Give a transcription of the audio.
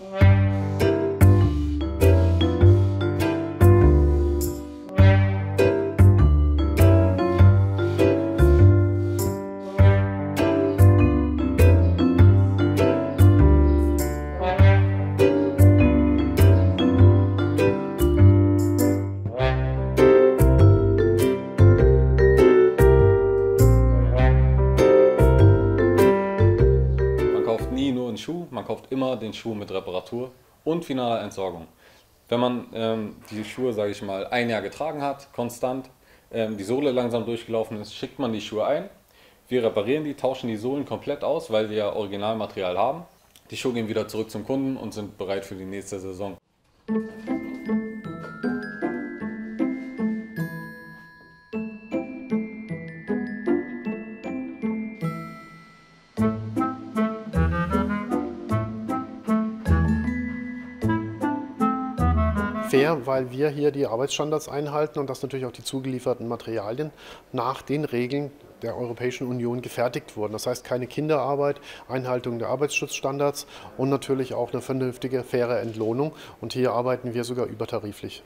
Man nur einen Schuh, man kauft immer den Schuh mit Reparatur und finaler Entsorgung. Wenn man ähm, die Schuhe, sage ich mal, ein Jahr getragen hat, konstant, ähm, die Sohle langsam durchgelaufen ist, schickt man die Schuhe ein. Wir reparieren die, tauschen die Sohlen komplett aus, weil wir ja Originalmaterial haben. Die Schuhe gehen wieder zurück zum Kunden und sind bereit für die nächste Saison. Fair, weil wir hier die Arbeitsstandards einhalten und dass natürlich auch die zugelieferten Materialien nach den Regeln der Europäischen Union gefertigt wurden. Das heißt keine Kinderarbeit, Einhaltung der Arbeitsschutzstandards und natürlich auch eine vernünftige, faire Entlohnung. Und hier arbeiten wir sogar übertariflich.